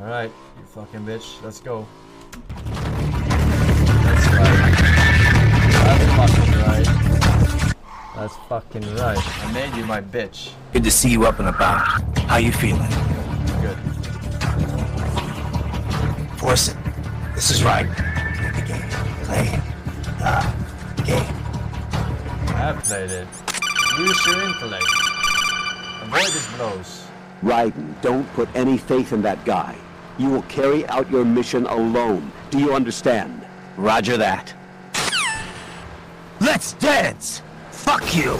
Alright, you fucking bitch. Let's go. That's right. That's fucking right. That's fucking right. I made you my bitch. Good to see you up and about. How you feeling? Good. Force it. This is right. Play the game. Play the game. I have played it. Use your intellect. Avoid his blows. Raiden, don't put any faith in that guy. You will carry out your mission alone. Do you understand? Roger that. Let's dance! Fuck you!